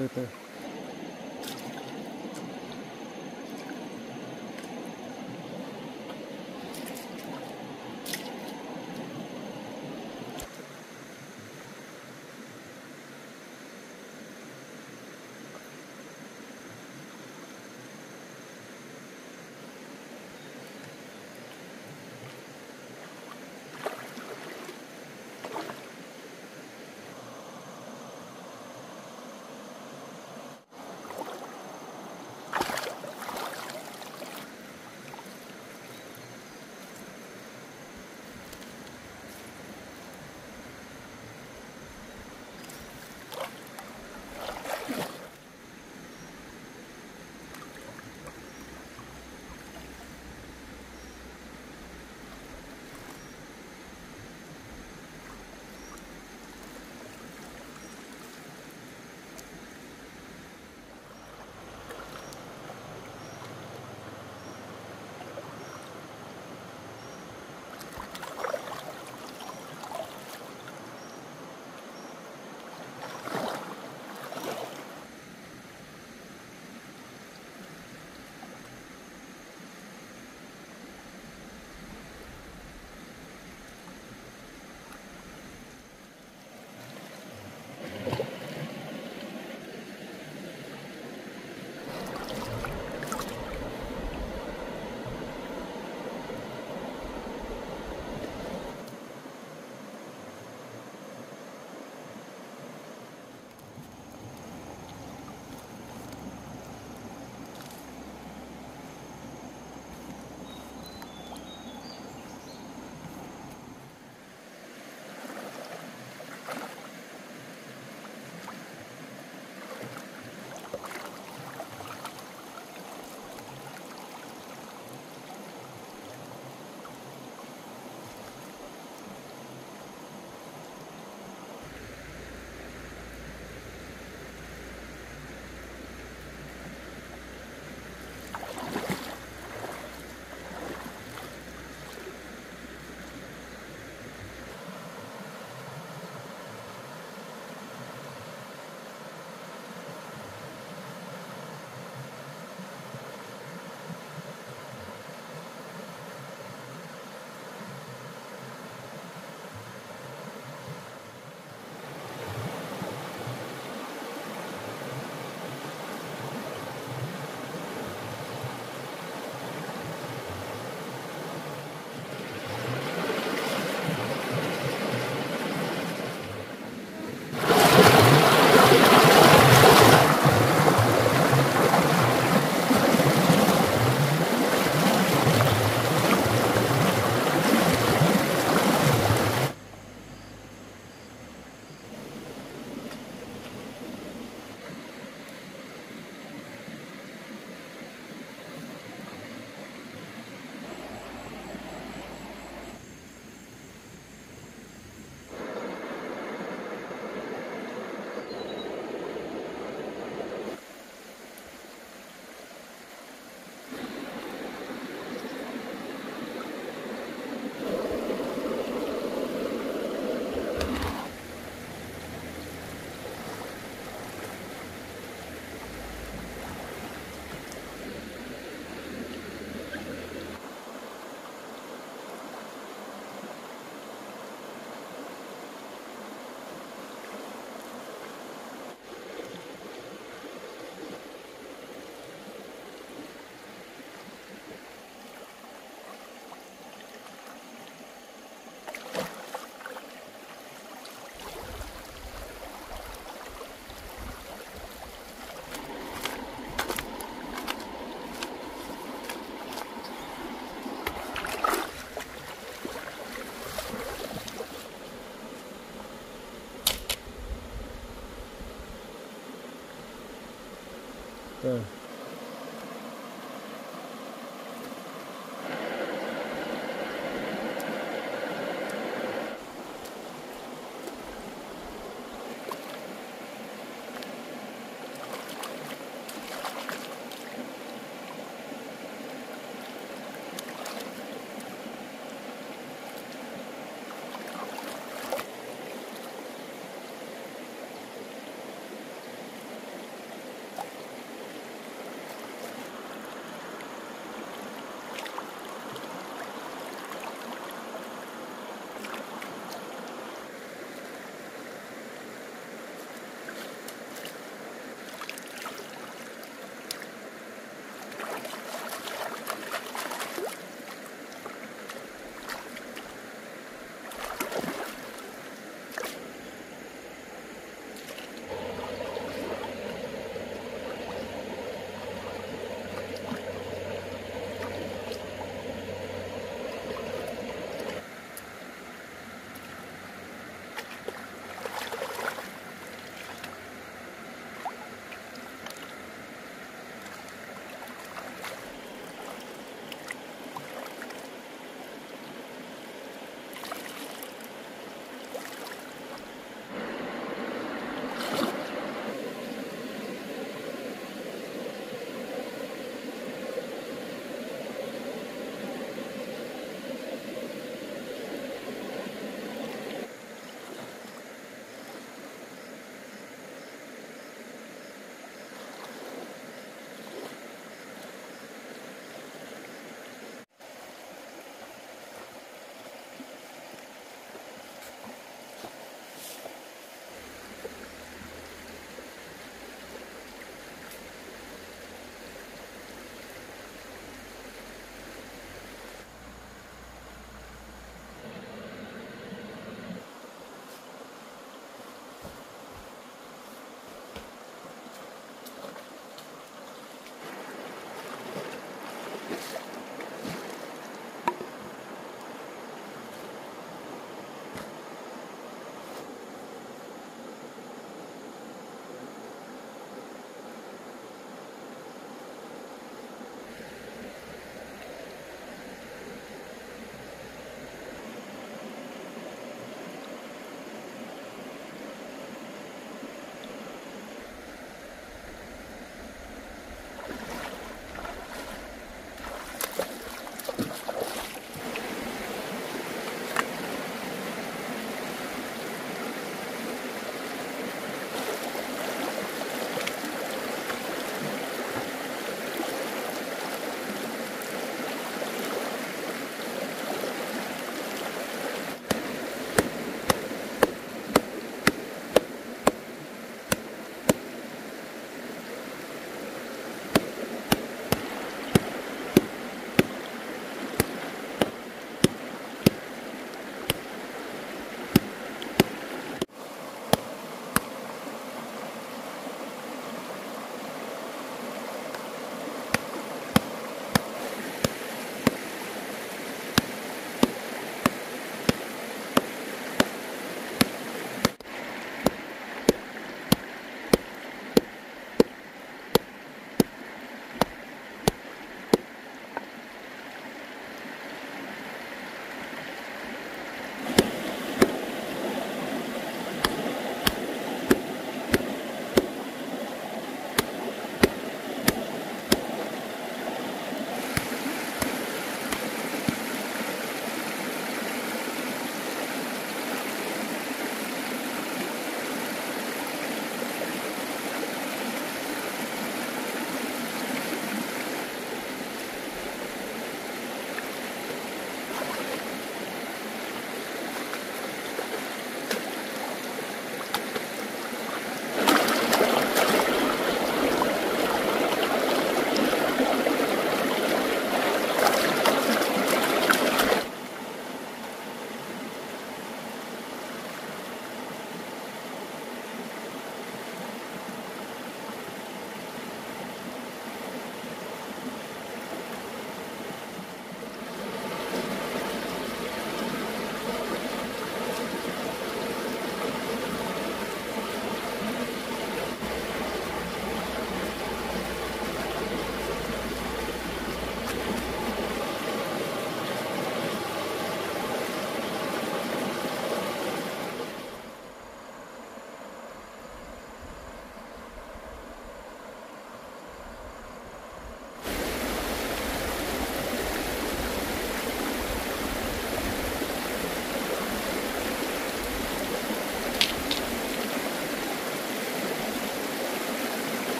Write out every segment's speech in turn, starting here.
right there.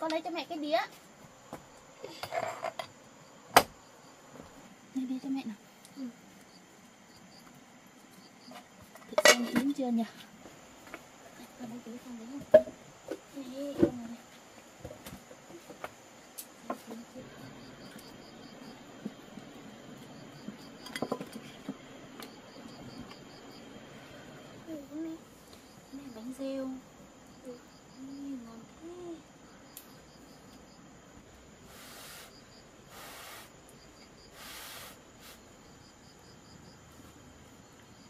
Con lấy cho mẹ cái đĩa. Lấy đĩa cho mẹ nào. Ừ. Thử xem chín chưa nhỉ Con lấy đĩa con lấy không Đây, con này này. Xem chín chưa. Mẹ bánh rêu Ui, ngon thế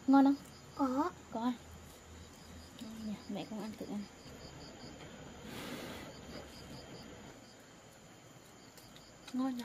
Ngon không? có Có à? Nhỉ, mẹ con ăn thử ăn Ngon nhỉ?